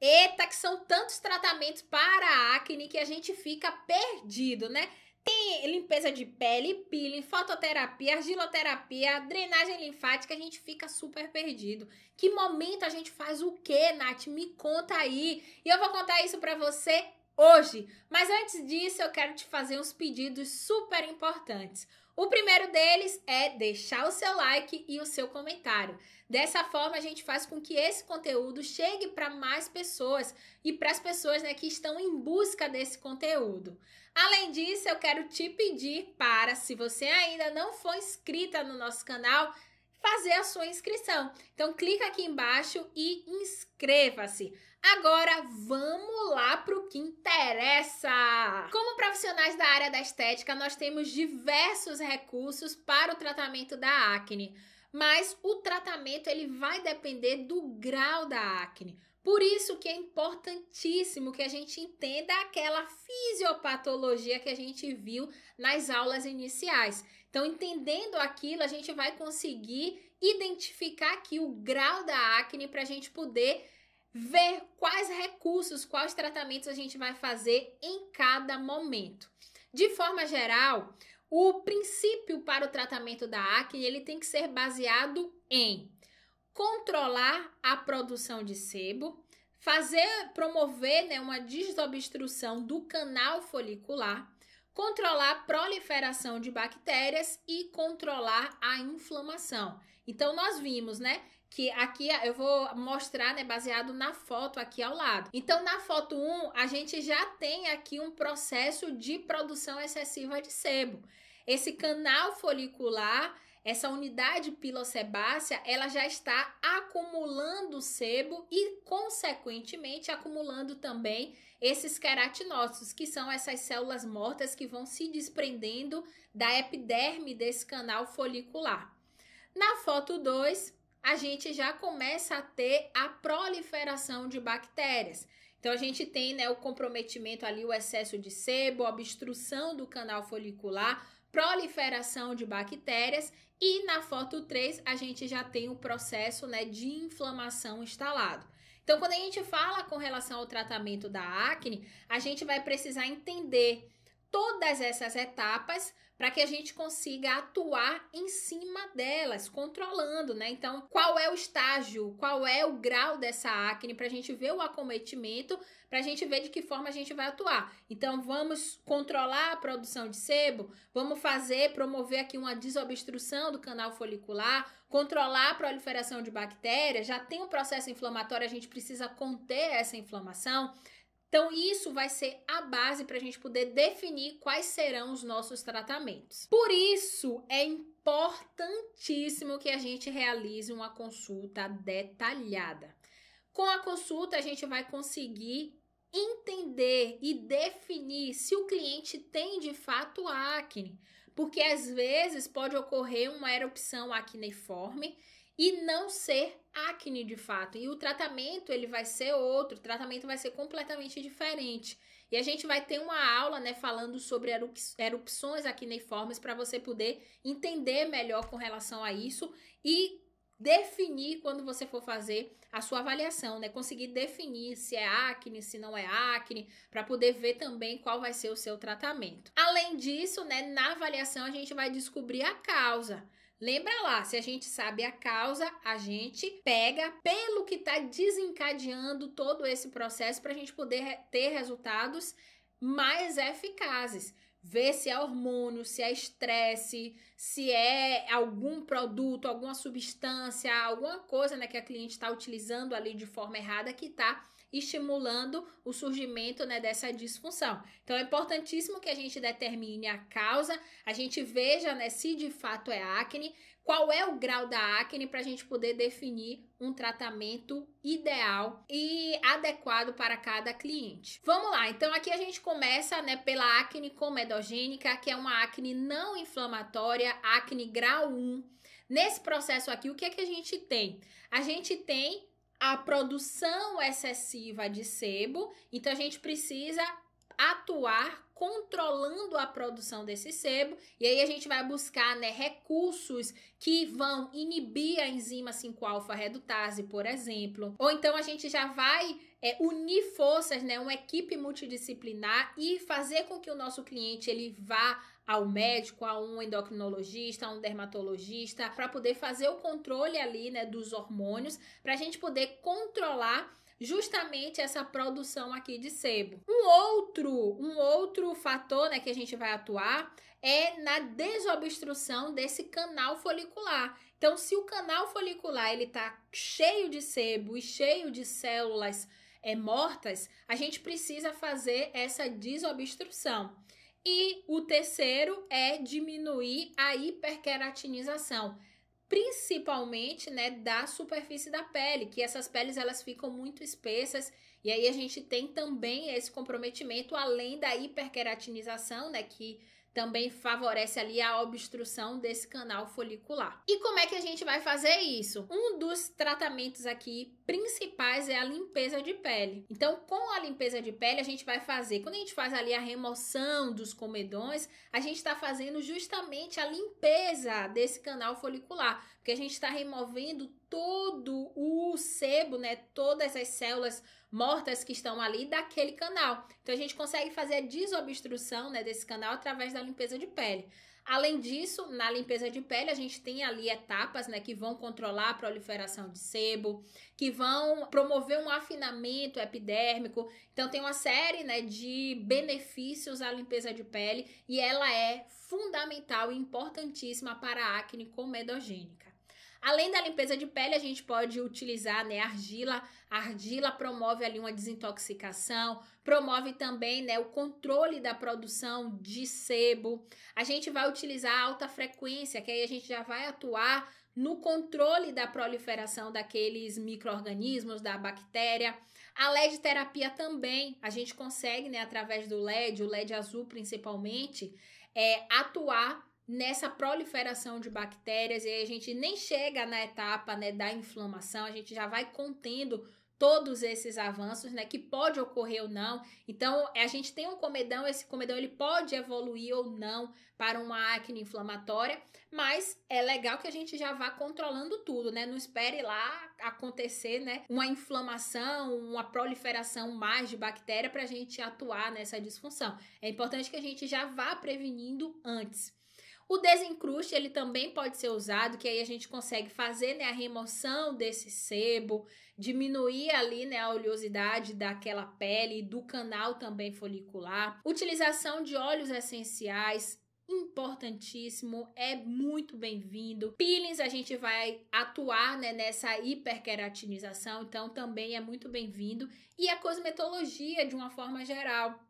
Eita, que são tantos tratamentos para acne que a gente fica perdido, né? Tem limpeza de pele, peeling, fototerapia, argiloterapia, drenagem linfática, a gente fica super perdido. Que momento a gente faz o quê, Nath? Me conta aí. E eu vou contar isso para você hoje. Mas antes disso, eu quero te fazer uns pedidos super importantes. O primeiro deles é deixar o seu like e o seu comentário. Dessa forma, a gente faz com que esse conteúdo chegue para mais pessoas e para as pessoas né, que estão em busca desse conteúdo. Além disso, eu quero te pedir para, se você ainda não for inscrita no nosso canal, fazer a sua inscrição. Então, clica aqui embaixo e inscreva-se. Agora vamos lá para o que interessa. Como profissionais da área da estética, nós temos diversos recursos para o tratamento da acne, mas o tratamento ele vai depender do grau da acne. Por isso que é importantíssimo que a gente entenda aquela fisiopatologia que a gente viu nas aulas iniciais. Então, entendendo aquilo, a gente vai conseguir identificar aqui o grau da acne para a gente poder ver quais recursos, quais tratamentos a gente vai fazer em cada momento. De forma geral, o princípio para o tratamento da acne ele tem que ser baseado em controlar a produção de sebo, fazer promover né, uma desobstrução do canal folicular, controlar a proliferação de bactérias e controlar a inflamação. Então nós vimos, né, que aqui eu vou mostrar, né, baseado na foto aqui ao lado. Então, na foto 1, a gente já tem aqui um processo de produção excessiva de sebo. Esse canal folicular, essa unidade pilosebácea, ela já está acumulando sebo e, consequentemente, acumulando também esses queratinócitos, que são essas células mortas que vão se desprendendo da epiderme desse canal folicular. Na foto 2, a gente já começa a ter a proliferação de bactérias. Então a gente tem né, o comprometimento ali, o excesso de sebo, obstrução do canal folicular, proliferação de bactérias e na foto 3 a gente já tem o processo né, de inflamação instalado. Então, quando a gente fala com relação ao tratamento da acne, a gente vai precisar entender todas essas etapas para que a gente consiga atuar em cima delas, controlando, né? Então, qual é o estágio, qual é o grau dessa acne para a gente ver o acometimento, para a gente ver de que forma a gente vai atuar. Então, vamos controlar a produção de sebo, vamos fazer, promover aqui uma desobstrução do canal folicular, controlar a proliferação de bactérias, já tem um processo inflamatório, a gente precisa conter essa inflamação. Então, isso vai ser a base para a gente poder definir quais serão os nossos tratamentos. Por isso, é importantíssimo que a gente realize uma consulta detalhada. Com a consulta, a gente vai conseguir entender e definir se o cliente tem de fato acne, porque às vezes pode ocorrer uma erupção acneiforme e não ser acne de fato. E o tratamento ele vai ser outro, o tratamento vai ser completamente diferente. E a gente vai ter uma aula, né, falando sobre erupções acneiformes para você poder entender melhor com relação a isso e definir quando você for fazer a sua avaliação, né? Conseguir definir se é acne, se não é acne, para poder ver também qual vai ser o seu tratamento. Além disso, né, na avaliação a gente vai descobrir a causa. Lembra lá, se a gente sabe a causa, a gente pega pelo que está desencadeando todo esse processo para a gente poder ter resultados mais eficazes. Ver se é hormônio, se é estresse, se é algum produto, alguma substância, alguma coisa né, que a cliente está utilizando ali de forma errada que está estimulando o surgimento né, dessa disfunção. Então é importantíssimo que a gente determine a causa, a gente veja né, se de fato é acne, qual é o grau da acne para a gente poder definir um tratamento ideal e adequado para cada cliente. Vamos lá, então aqui a gente começa né, pela acne comedogênica, que é uma acne não inflamatória, acne grau 1. Nesse processo aqui, o que é que a gente tem? A gente tem a produção excessiva de sebo, então a gente precisa atuar controlando a produção desse sebo, e aí a gente vai buscar né, recursos que vão inibir a enzima 5-alfa redutase, por exemplo. Ou então a gente já vai é, unir forças, né, uma equipe multidisciplinar e fazer com que o nosso cliente ele vá ao médico, a um endocrinologista, a um dermatologista, para poder fazer o controle ali, né, dos hormônios, para a gente poder controlar justamente essa produção aqui de sebo. Um outro, um outro fator, né, que a gente vai atuar é na desobstrução desse canal folicular. Então, se o canal folicular ele tá cheio de sebo e cheio de células é, mortas, a gente precisa fazer essa desobstrução. E o terceiro é diminuir a hiperqueratinização principalmente, né, da superfície da pele, que essas peles elas ficam muito espessas. E aí a gente tem também esse comprometimento além da hiperqueratinização, né, que também favorece ali a obstrução desse canal folicular. E como é que a gente vai fazer isso? Um dos tratamentos aqui principais é a limpeza de pele. Então, com a limpeza de pele, a gente vai fazer, quando a gente faz ali a remoção dos comedões, a gente está fazendo justamente a limpeza desse canal folicular, porque a gente está removendo todo o sebo, né, todas as células mortas que estão ali daquele canal. Então a gente consegue fazer a desobstrução né, desse canal através da limpeza de pele. Além disso, na limpeza de pele, a gente tem ali etapas né, que vão controlar a proliferação de sebo, que vão promover um afinamento epidérmico. Então, tem uma série né, de benefícios à limpeza de pele e ela é fundamental e importantíssima para a acne comedogênica. Além da limpeza de pele, a gente pode utilizar né, argila. A argila promove ali uma desintoxicação, promove também né, o controle da produção de sebo. A gente vai utilizar alta frequência, que aí a gente já vai atuar no controle da proliferação daqueles micro-organismos, da bactéria. A LED terapia também, a gente consegue, né, através do LED, o LED azul principalmente, é, atuar nessa proliferação de bactérias e a gente nem chega na etapa né, da inflamação, a gente já vai contendo todos esses avanços, né, que pode ocorrer ou não. Então, a gente tem um comedão, esse comedão ele pode evoluir ou não para uma acne inflamatória, mas é legal que a gente já vá controlando tudo, né? Não espere lá acontecer, né, uma inflamação, uma proliferação mais de bactéria para a gente atuar nessa disfunção. É importante que a gente já vá prevenindo antes. O desencruste ele também pode ser usado, que aí a gente consegue fazer né, a remoção desse sebo, diminuir ali né, a oleosidade daquela pele, do canal também folicular. Utilização de óleos essenciais, importantíssimo, é muito bem-vindo. Peelings a gente vai atuar né, nessa hiperqueratinização, então também é muito bem-vindo. E a cosmetologia de uma forma geral.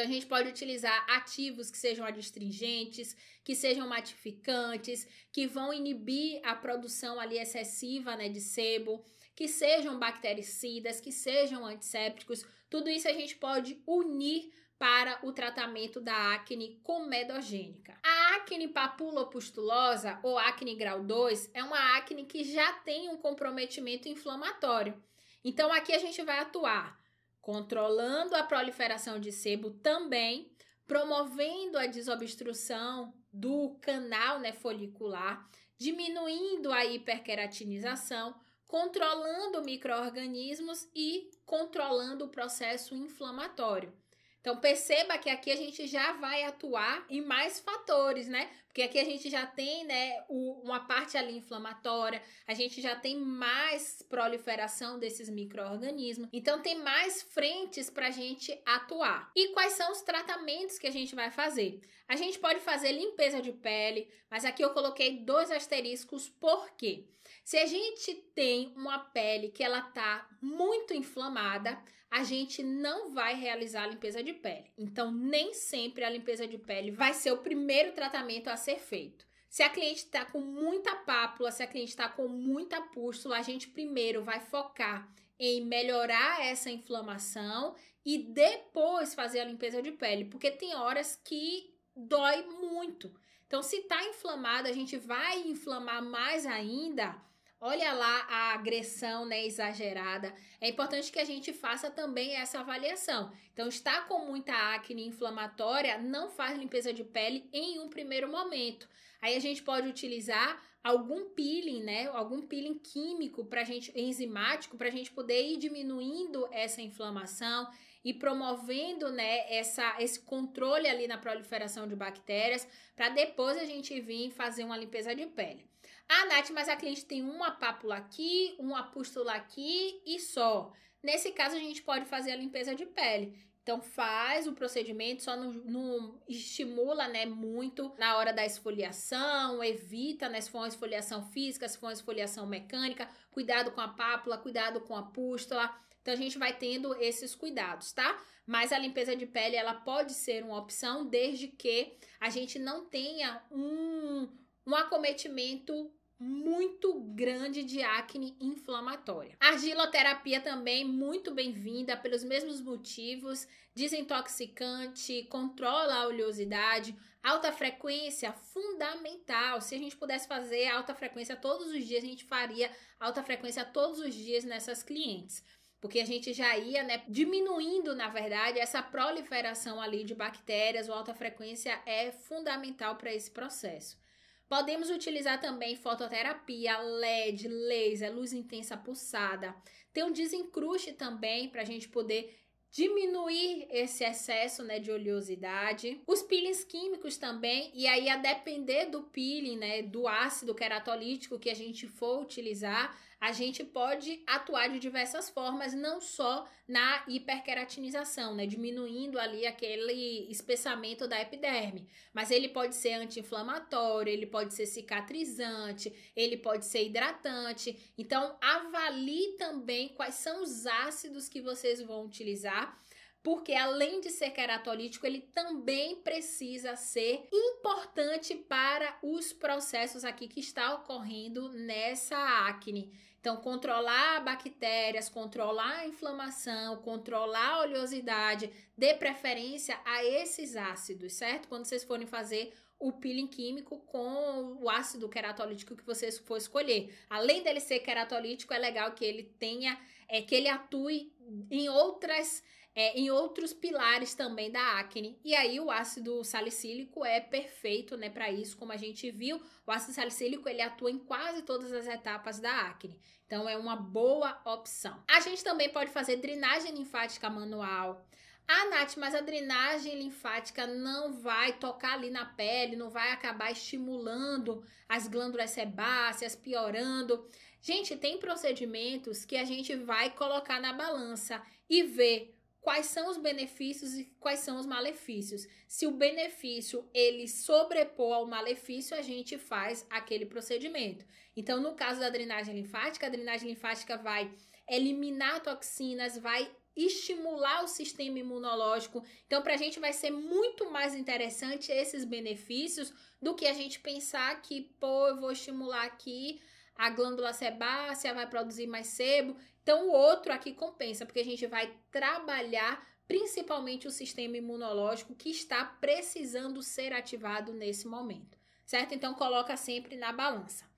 Então, a gente pode utilizar ativos que sejam adstringentes, que sejam matificantes, que vão inibir a produção ali excessiva né, de sebo, que sejam bactericidas, que sejam antissépticos. Tudo isso a gente pode unir para o tratamento da acne comedogênica. A acne papulopustulosa ou acne grau 2 é uma acne que já tem um comprometimento inflamatório. Então aqui a gente vai atuar controlando a proliferação de sebo também, promovendo a desobstrução do canal né, folicular, diminuindo a hiperqueratinização, controlando microorganismos e controlando o processo inflamatório. Então perceba que aqui a gente já vai atuar em mais fatores, né? Porque aqui a gente já tem, né, o, uma parte ali inflamatória, a gente já tem mais proliferação desses micro-organismos, então tem mais frentes para a gente atuar. E quais são os tratamentos que a gente vai fazer? A gente pode fazer limpeza de pele, mas aqui eu coloquei dois asteriscos, por quê? Se a gente tem uma pele que ela tá muito inflamada, a gente não vai realizar a limpeza de pele. Então, nem sempre a limpeza de pele vai ser o primeiro tratamento a ser feito. Se a cliente está com muita pápula, se a cliente está com muita pústula, a gente primeiro vai focar em melhorar essa inflamação e depois fazer a limpeza de pele, porque tem horas que dói muito. Então, se está inflamada, a gente vai inflamar mais ainda Olha lá a agressão né, exagerada. É importante que a gente faça também essa avaliação. Então, está com muita acne inflamatória, não faz limpeza de pele em um primeiro momento. Aí a gente pode utilizar algum peeling, né? Algum peeling químico para gente, enzimático, para a gente poder ir diminuindo essa inflamação e promovendo, né, essa, esse controle ali na proliferação de bactérias, para depois a gente vir fazer uma limpeza de pele. Ah, Nath, mas a cliente tem uma pápula aqui, uma pústula aqui e só. Nesse caso, a gente pode fazer a limpeza de pele. Então faz o procedimento, só não, não, estimula, né, muito na hora da esfoliação, evita, né, se for uma esfoliação física, se for uma esfoliação mecânica, cuidado com a pápula, cuidado com a pústula. Então a gente vai tendo esses cuidados, tá? Mas a limpeza de pele ela pode ser uma opção desde que a gente não tenha um, um acometimento muito grande de acne inflamatória. Argiloterapia também muito bem-vinda pelos mesmos motivos, desintoxicante, controla a oleosidade, alta frequência fundamental. Se a gente pudesse fazer alta frequência todos os dias, a gente faria alta frequência todos os dias nessas clientes. Porque a gente já ia, né, diminuindo, na verdade, essa proliferação ali de bactérias, o alta frequência é fundamental para esse processo. Podemos utilizar também fototerapia, LED, laser, luz intensa pulsada. Tem um desencruste também para a gente poder diminuir esse excesso né, de oleosidade. Os peelings químicos também, e aí a depender do peeling, né, do ácido queratolítico que a gente for utilizar, a gente pode atuar de diversas formas, não só na hiperqueratinização, né, diminuindo ali aquele espessamento da epiderme, mas ele pode ser anti-inflamatório, ele pode ser cicatrizante, ele pode ser hidratante. Então, avalie também quais são os ácidos que vocês vão utilizar porque além de ser queratolítico, ele também precisa ser importante para os processos aqui que está ocorrendo nessa acne. Então, controlar bactérias, controlar a inflamação, controlar a oleosidade, dê preferência a esses ácidos, certo? Quando vocês forem fazer o peeling químico com o ácido queratolítico que vocês for escolher. Além dele ser queratolítico, é legal que ele tenha, é, que ele atue em outras é, em outros pilares também da acne. E aí o ácido salicílico é perfeito, né, para isso, como a gente viu, o ácido salicílico ele atua em quase todas as etapas da acne. Então é uma boa opção. A gente também pode fazer drenagem linfática manual. Ah, Nath, mas a drenagem linfática não vai tocar ali na pele, não vai acabar estimulando as glândulas sebáceas, piorando. Gente, tem procedimentos que a gente vai colocar na balança e ver quais são os benefícios e quais são os malefícios. Se o benefício ele sobrepor ao malefício, a gente faz aquele procedimento. Então, no caso da drenagem linfática, a drenagem linfática vai eliminar toxinas, vai estimular o sistema imunológico. Então, para a gente vai ser muito mais interessante esses benefícios do que a gente pensar que, pô, eu vou estimular aqui a glândula sebácea, vai produzir mais sebo. Então, o outro aqui compensa, porque a gente vai trabalhar principalmente o sistema imunológico que está precisando ser ativado nesse momento, certo? Então, coloca sempre na balança.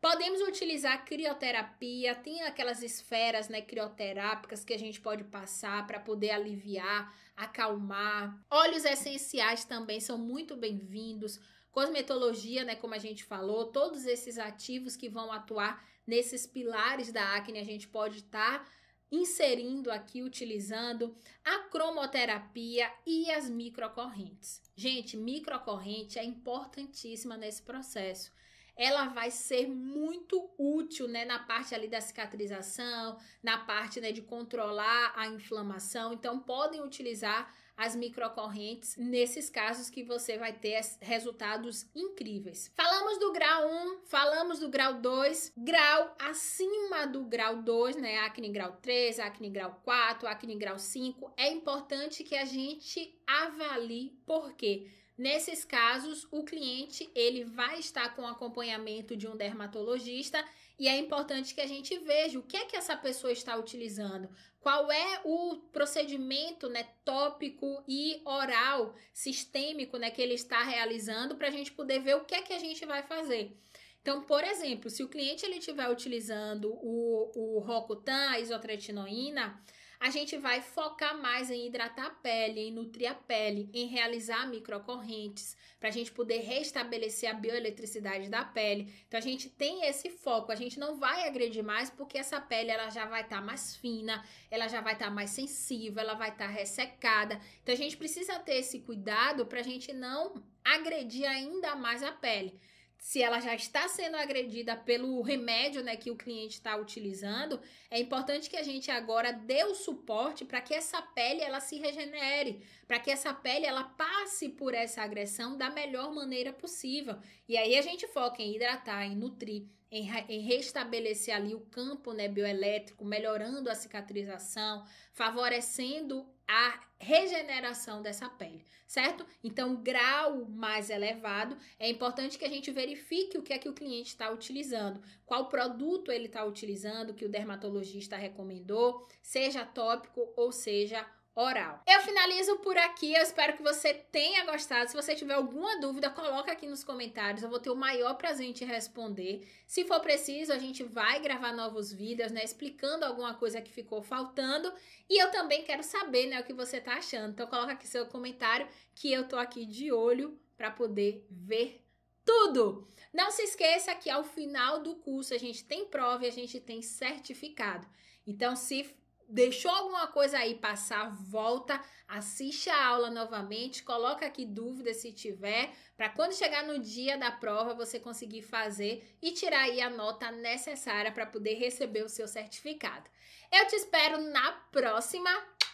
Podemos utilizar crioterapia, tem aquelas esferas né, crioterápicas que a gente pode passar para poder aliviar, acalmar. Óleos essenciais também são muito bem-vindos. Cosmetologia, né, como a gente falou, todos esses ativos que vão atuar nesses pilares da acne, a gente pode estar tá inserindo aqui, utilizando a cromoterapia e as microcorrentes. Gente, microcorrente é importantíssima nesse processo. Ela vai ser muito útil, né, na parte ali da cicatrização, na parte, né, de controlar a inflamação. Então, podem utilizar as microcorrentes nesses casos que você vai ter resultados incríveis. Falamos do grau 1, falamos do grau 2, grau acima do grau 2, né? Acne grau 3, acne grau 4, acne grau 5. É importante que a gente avalie por quê? Nesses casos, o cliente ele vai estar com acompanhamento de um dermatologista e é importante que a gente veja o que é que essa pessoa está utilizando, qual é o procedimento né, tópico e oral sistêmico né, que ele está realizando para a gente poder ver o que é que a gente vai fazer. Então, por exemplo, se o cliente ele estiver utilizando o, o Rocutan, a isotretinoína, a gente vai focar mais em hidratar a pele, em nutrir a pele, em realizar microcorrentes, para a gente poder restabelecer a bioeletricidade da pele. Então a gente tem esse foco, a gente não vai agredir mais porque essa pele ela já vai estar tá mais fina, ela já vai estar tá mais sensível, ela vai estar tá ressecada. Então a gente precisa ter esse cuidado para a gente não agredir ainda mais a pele se ela já está sendo agredida pelo remédio né, que o cliente está utilizando, é importante que a gente agora dê o suporte para que essa pele ela se regenere, para que essa pele ela passe por essa agressão da melhor maneira possível. E aí a gente foca em hidratar, em nutrir, em, em restabelecer ali o campo né, bioelétrico, melhorando a cicatrização, favorecendo a regeneração dessa pele, certo? Então, grau mais elevado, é importante que a gente verifique o que é que o cliente está utilizando, qual produto ele está utilizando, que o dermatologista recomendou, seja tópico ou seja oral. Eu finalizo por aqui, eu espero que você tenha gostado. Se você tiver alguma dúvida, coloca aqui nos comentários, eu vou ter o maior prazer em te responder. Se for preciso, a gente vai gravar novos vídeos, né, explicando alguma coisa que ficou faltando, e eu também quero saber, né, o que você tá achando. Então coloca aqui seu comentário que eu tô aqui de olho para poder ver tudo. Não se esqueça que ao final do curso a gente tem prova e a gente tem certificado. Então, se deixou alguma coisa aí passar, volta, assiste a aula novamente, coloca aqui dúvidas se tiver, para quando chegar no dia da prova você conseguir fazer e tirar aí a nota necessária para poder receber o seu certificado. Eu te espero na próxima.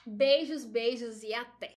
Beijos, beijos e até!